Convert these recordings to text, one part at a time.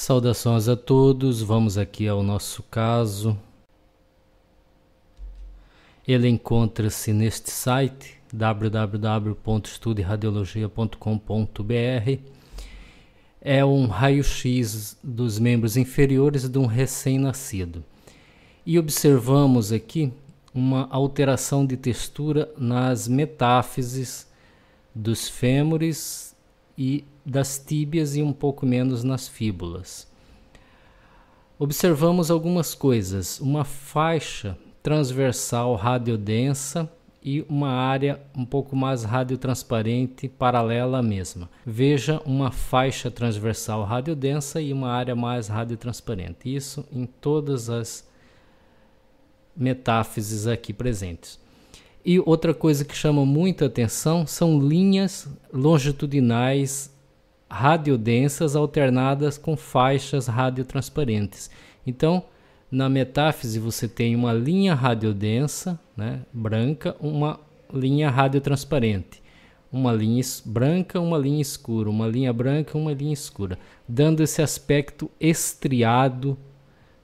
Saudações a todos, vamos aqui ao nosso caso. Ele encontra-se neste site www.estuderadiologia.com.br. É um raio-x dos membros inferiores de um recém-nascido. E observamos aqui uma alteração de textura nas metáfises dos fêmures e das tíbias e um pouco menos nas fíbulas. Observamos algumas coisas: uma faixa transversal radiodensa e uma área um pouco mais radiotransparente paralela à mesma. Veja uma faixa transversal radiodensa e uma área mais radiotransparente. Isso em todas as metáfises aqui presentes. E outra coisa que chama muita atenção são linhas longitudinais radiodensas alternadas com faixas radiotransparentes. Então, na metáfise você tem uma linha radiodensa, né, branca, uma linha radiotransparente, uma linha branca, uma linha escura, uma linha branca, uma linha escura, dando esse aspecto estriado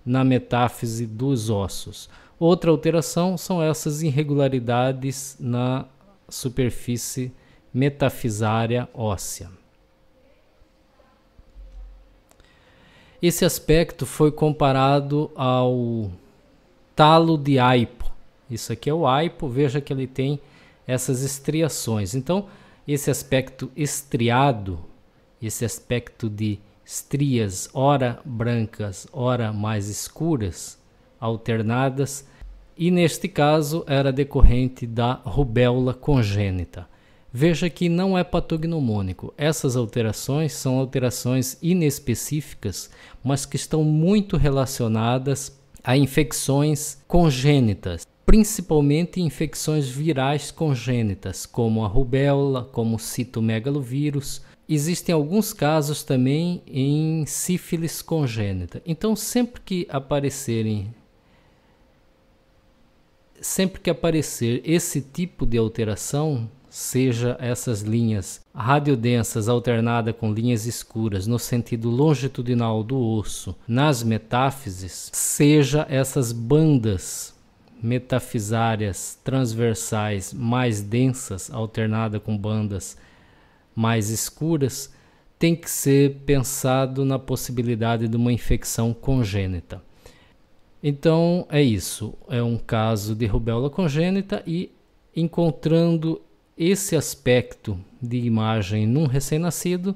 na metáfise dos ossos. Outra alteração são essas irregularidades na superfície metafisária óssea. Esse aspecto foi comparado ao talo de aipo. Isso aqui é o aipo, veja que ele tem essas estriações. Então, esse aspecto estriado, esse aspecto de estrias, ora brancas, ora mais escuras, alternadas, e neste caso era decorrente da rubéola congênita. Veja que não é patognomônico. Essas alterações são alterações inespecíficas, mas que estão muito relacionadas a infecções congênitas, principalmente infecções virais congênitas, como a rubéola, como o citomegalovírus. Existem alguns casos também em sífilis congênita. Então, sempre que aparecerem sempre que aparecer esse tipo de alteração, seja essas linhas radiodensas alternada com linhas escuras no sentido longitudinal do osso nas metáfises, seja essas bandas metafisárias transversais mais densas alternada com bandas mais escuras, tem que ser pensado na possibilidade de uma infecção congênita. Então é isso, é um caso de rubéola congênita e encontrando esse aspecto de imagem num recém-nascido,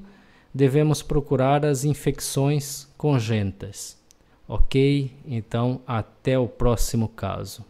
devemos procurar as infecções congênitas. Ok? Então, até o próximo caso.